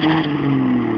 thank you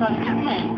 ตอนนี้แข็ง